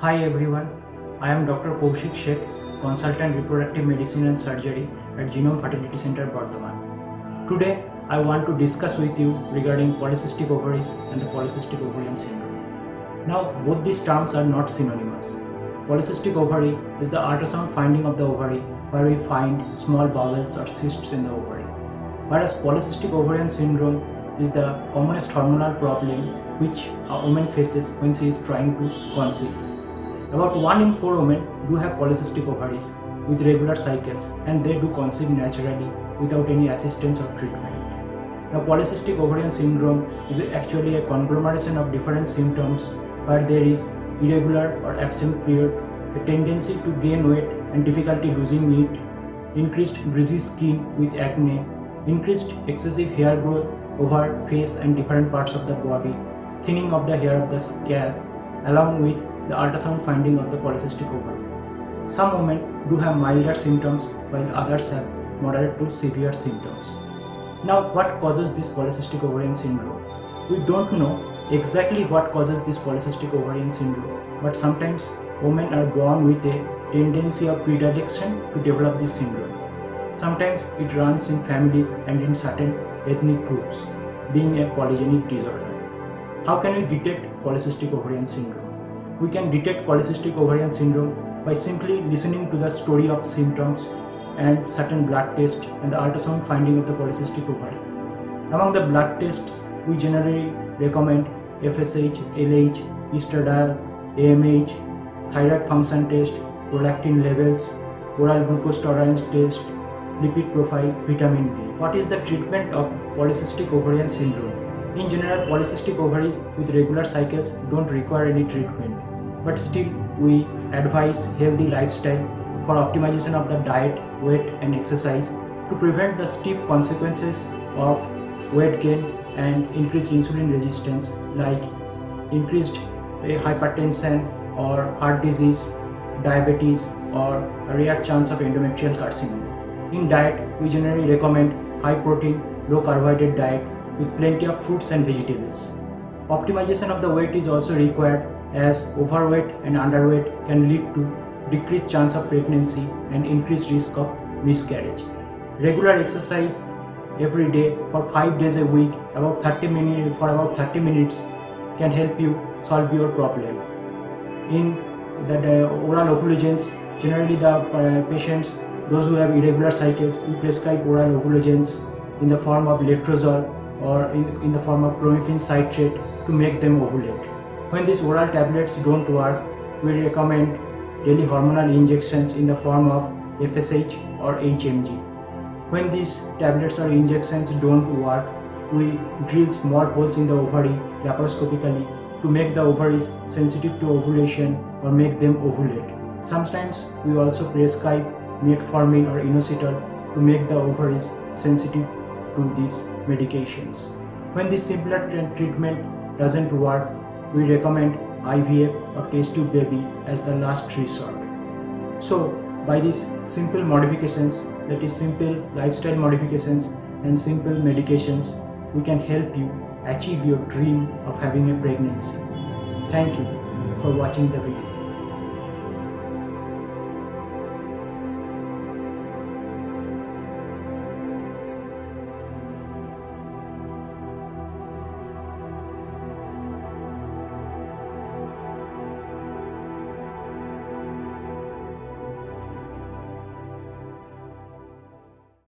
Hi everyone, I am Dr. Kousik Seth, Consultant Reproductive Medicine and Surgery at Genome Fertility Center, Bardhaman. Today, I want to discuss with you regarding polycystic ovaries and the polycystic ovarian syndrome. Now, both these terms are not synonymous. Polycystic ovary is the ultrasound finding of the ovary where we find small bowels or cysts in the ovary. Whereas polycystic ovarian syndrome is the commonest hormonal problem which a woman faces when she is trying to conceive. About 1 in 4 women do have polycystic ovaries with regular cycles and they do conceive naturally without any assistance or treatment. Now polycystic ovarian syndrome is actually a conglomeration of different symptoms where there is irregular or absent period, a tendency to gain weight and difficulty losing it, increased greasy skin with acne, increased excessive hair growth over face and different parts of the body, thinning of the hair of the scalp, along with the ultrasound finding of the polycystic ovary. Some women do have milder symptoms while others have moderate to severe symptoms. Now, what causes this polycystic ovarian syndrome? We don't know exactly what causes this polycystic ovarian syndrome, but sometimes women are born with a tendency of predilection to develop this syndrome. Sometimes it runs in families and in certain ethnic groups, being a polygenic disorder. How can we detect polycystic ovarian syndrome? We can detect polycystic ovarian syndrome by simply listening to the story of symptoms and certain blood tests and the ultrasound finding of the polycystic ovary. Among the blood tests, we generally recommend FSH, LH, estradiol, AMH, thyroid function test, prolactin levels, oral glucose tolerance test, lipid profile, vitamin D. What is the treatment of polycystic ovarian syndrome? In general, polycystic ovaries with regular cycles don't require any treatment but still we advise healthy lifestyle for optimization of the diet, weight and exercise to prevent the steep consequences of weight gain and increased insulin resistance like increased eh, hypertension or heart disease, diabetes or a rare chance of endometrial carcinoma. In diet, we generally recommend high protein, low carbohydrate diet with plenty of fruits and vegetables. Optimization of the weight is also required as overweight and underweight can lead to decreased chance of pregnancy and increased risk of miscarriage. Regular exercise every day for 5 days a week about 30 minutes for about 30 minutes can help you solve your problem. In the, oral ovulogens, generally the uh, patients, those who have irregular cycles, we prescribe oral ovulogens in the form of letrozole or in, in the form of clomiphene citrate to make them ovulate. When these oral tablets don't work, we recommend daily hormonal injections in the form of FSH or HMG. When these tablets or injections don't work, we drill small holes in the ovary laparoscopically to make the ovaries sensitive to ovulation or make them ovulate. Sometimes we also prescribe metformin or inositol to make the ovaries sensitive to these medications. When this simpler treatment doesn't work, we recommend IVF or test tube baby as the last resort. So by these simple modifications, that is simple lifestyle modifications and simple medications, we can help you achieve your dream of having a pregnancy. Thank you for watching the video.